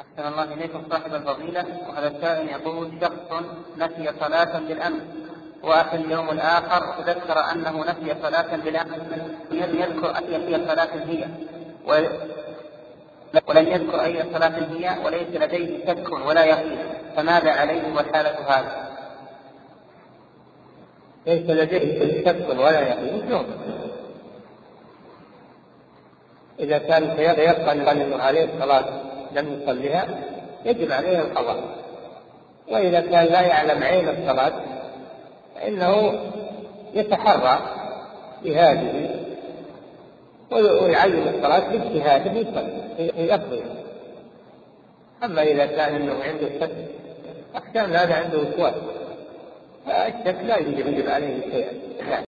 أحسن الله إليكم صاحب الفضيلة وهذا السائل يقول شخص نسي صلاة بالأمس وأتى اليوم الآخر ذكر أنه نسي صلاة بالأمس لم يذكر أي صلاة هي ولم يذكر أي صلاة هي وليس لديه شك ولا يقين فماذا عليه والحالة هذه؟ ليس لديه شك ولا يقين شلون؟ إذا كان تيقن أنه عليه صلاة لم يصليها يجب عليه القضاء. وإذا كان لا يعلم عين الصلاة فإنه يتحرى بهذه ويعين الصلاة باجتهاده يصلي يقضي. أما إذا كان أنه عنده شك أحكام هذا عنده وسواس فالشك لا يجب عليه شيئا.